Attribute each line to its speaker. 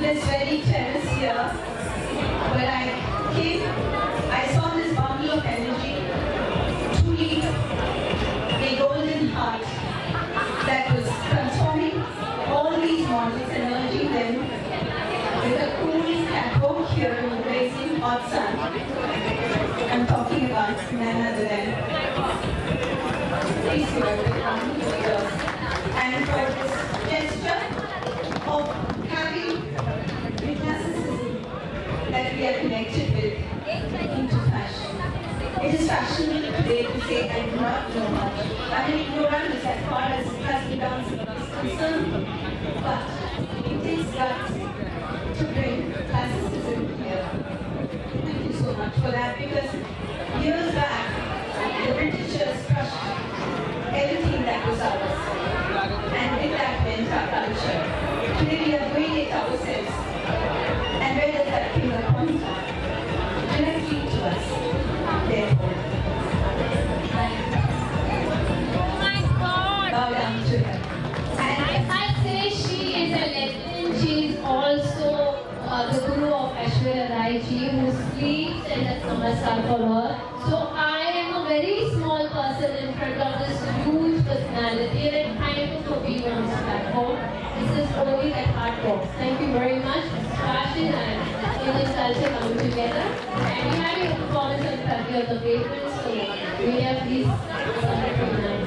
Speaker 1: this very terrace here, where I came, I saw this bundle of energy, truly a golden heart that was transforming all these models and merging them with a cool catwalk here in the blazing hot sun. I'm talking about other than Please give a big round of applause. And for this gesture of having the classicism that we are connected with into fashion. It is fashionable today to say I do not know much. I'm an ignoramus as far as classical dancing is concerned, but it takes guts to bring classicism here. Thank you so much for that because years back, the Britishers crushed everything that was ours. And with that went our culture. Today we are doing it ourselves.
Speaker 2: Ji who sleeps and does namaskar for her. So I am a very small person in front of this huge personality and thank you for being on this platform. This is only that heart talks. Thank you very much. Fashion and Indian culture coming together. And you had your performance on 30 of the pavement, so we are pleased.